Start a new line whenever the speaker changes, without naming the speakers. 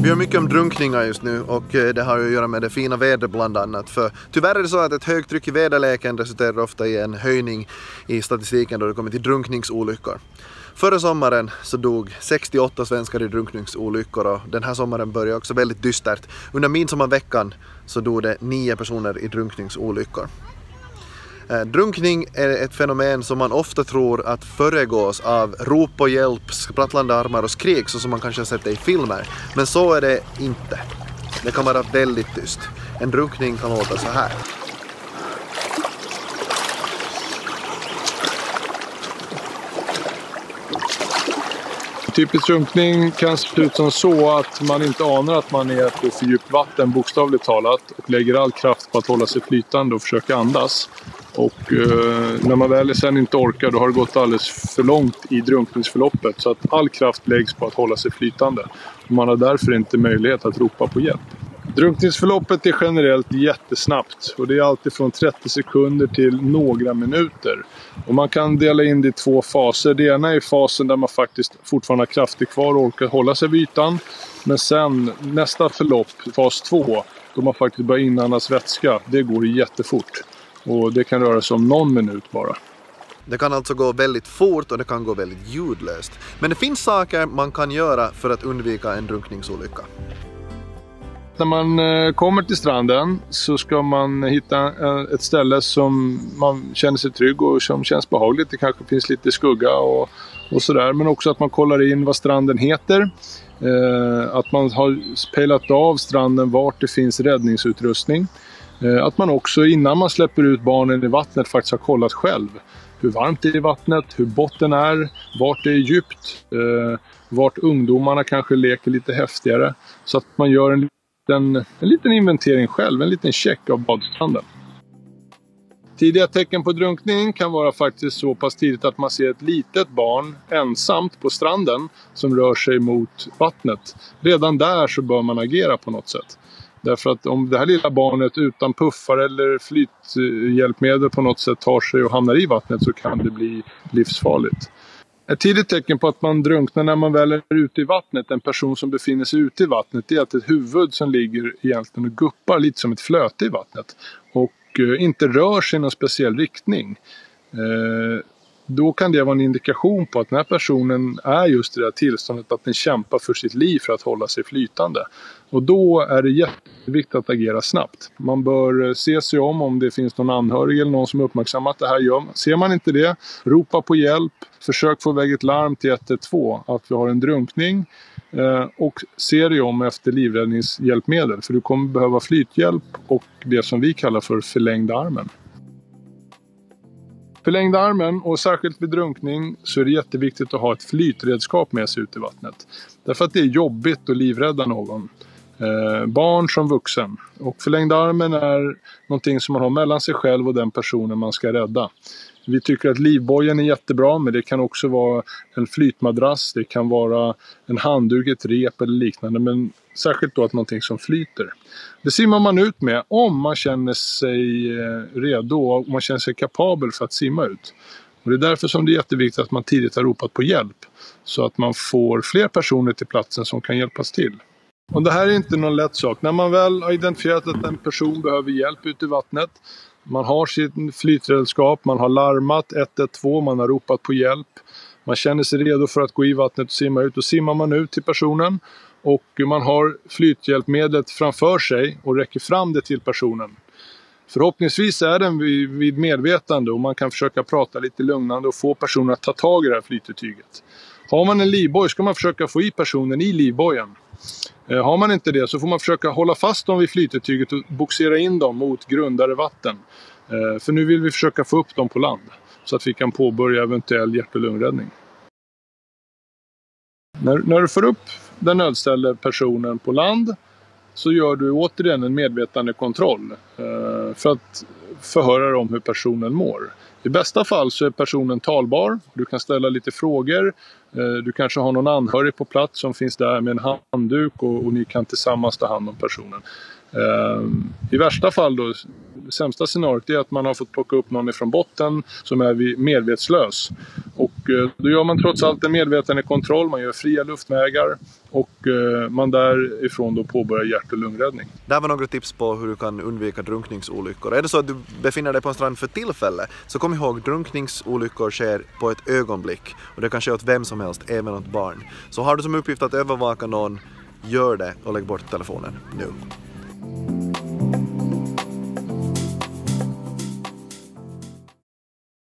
Vi har mycket om drunkningar just nu och eh, det har ju att göra med det fina vädret bland annat. För tyvärr är det så att ett högtryck i väderleken resulterar ofta i en höjning i statistiken då det kommer till drunkningsolyckor. Förra sommaren så dog 68 svenskar i drunkningsolyckor och den här sommaren började också väldigt dystert. Under midsommarveckan så dog det nio personer i drunkningsolyckor. Eh, drunkning är ett fenomen som man ofta tror att föregås av rop på hjälp, sprattlande armar och skrik så som man kanske har sett det i filmer. Men så är det inte. Det kan vara väldigt tyst. En drunkning kan låta så här.
Typisk drunkning kan se ut som så att man inte anar att man är på för djupt vatten bokstavligt talat och lägger all kraft på att hålla sig flytande och försöka andas. Och eh, när man väl sen inte orkar då har det gått alldeles för långt i drunkningsförloppet så att all kraft läggs på att hålla sig flytande. Och man har därför inte möjlighet att ropa på hjälp. Drunkningsförloppet är generellt jättesnabbt och det är alltid från 30 sekunder till några minuter. Och man kan dela in det i två faser. Det ena är fasen där man faktiskt fortfarande har krafter kvar och orkar hålla sig vid ytan. Men sen nästa förlopp, fas 2, då man faktiskt börjar inandas vätska. Det går jättefort. Och det kan röra sig om någon minut bara.
Det kan alltså gå väldigt fort och det kan gå väldigt ljudlöst. Men det finns saker man kan göra för att undvika en drunkningsolycka.
När man eh, kommer till stranden så ska man hitta eh, ett ställe som man känner sig trygg och som känns behagligt. Det kanske finns lite skugga och, och sådär. Men också att man kollar in vad stranden heter. Eh, att man har pejlat av stranden vart det finns räddningsutrustning. Eh, att man också innan man släpper ut barnen i vattnet faktiskt har kollat själv. Hur varmt det är i vattnet, hur botten är, vart det är djupt, eh, vart ungdomarna kanske leker lite häftigare. Så att man gör en liten, en liten inventering själv, en liten check av badstranden. Tidiga tecken på drunkning kan vara faktiskt så pass tidigt att man ser ett litet barn ensamt på stranden som rör sig mot vattnet. Redan där så bör man agera på något sätt. Därför att om det här lilla barnet utan puffar eller flythjälpmedel på något sätt tar sig och hamnar i vattnet så kan det bli livsfarligt. Ett tidigt tecken på att man drunknar när man väl är ute i vattnet, en person som befinner sig ute i vattnet, det är att ett huvud som ligger egentligen och guppar lite som ett flöte i vattnet och eh, inte rör sig i någon speciell riktning. Eh, då kan det vara en indikation på att den här personen är just i det här tillståndet att den kämpar för sitt liv för att hålla sig flytande. Och då är det jätteviktigt att agera snabbt. Man bör eh, se sig om om det finns någon anhörig eller någon som uppmärksammat det här gör. Ser man inte det, ropa på hjälp. Försök få iväg ett larm till 112 att vi har en drunkning. Eh, och se dig om efter livräddningshjälpmedel för du kommer behöva flythjälp och det som vi kallar för förlängda armen. Förlängda armen och särskilt vid drunkning så är det jätteviktigt att ha ett flytredskap med sig ut i vattnet. Därför att det är jobbigt att livrädda någon. Eh, barn som vuxen. Och förlängda armen är någonting som man har mellan sig själv och den personen man ska rädda. Vi tycker att livbojen är jättebra men det kan också vara en flytmadrass, det kan vara en handduk, ett rep eller liknande. Men särskilt då att någonting som flyter. Det simmar man ut med om man känner sig eh, redo och man känner sig kapabel för att simma ut. Och det är därför som det är jätteviktigt att man tidigt har ropat på hjälp. Så att man får fler personer till platsen som kan hjälpas till. Och det här är inte någon lätt sak. När man väl har identifierat att en person behöver hjälp ute i vattnet. Man har sitt flytredskap, man har larmat 112, man har ropat på hjälp. Man känner sig redo för att gå i vattnet och simma ut. Då simmar man ut till personen och man har flythjälpmedlet framför sig och räcker fram det till personen. Förhoppningsvis är den vid medvetande och man kan försöka prata lite lugnande och få personen att ta tag i det här flytetyget. Har man en livboj ska man försöka få i personen i livbojen. Eh, har man inte det så får man försöka hålla fast dem vid flytetyget och boxera in dem mot grundare vatten. Eh, för nu vill vi försöka få upp dem på land så att vi kan påbörja eventuell hjärt och lungräddning. När, när du får upp den nödställde personen på land så gör du återigen en medvetandekontroll eh, Eh, för att förhöra dig om hur personen mår. I bästa fall så är personen talbar. Du kan ställa lite frågor. Eh, du kanske har någon anhörig på plats som finns där med en handduk och, och ni kan tillsammans ta hand om personen. Eh, I värsta fall då, det sämsta scenariot är att man har fått plocka upp någon ifrån botten som är medvetslös. Eh, då gör man trots allt en medvetandekontroll, man gör fria luftvägar och eh, man därifrån då påbörjar hjärt och lungräddning.
Där var några tips på hur du kan undvika drunkningsolyckor. Är det så att du befinner dig på en strand för tillfället så kom ihåg drunkningsolyckor sker på ett ögonblick och det kan ske åt vem som helst, även åt barn. Så har du som uppgift att övervaka någon, gör det och lägg bort telefonen nu.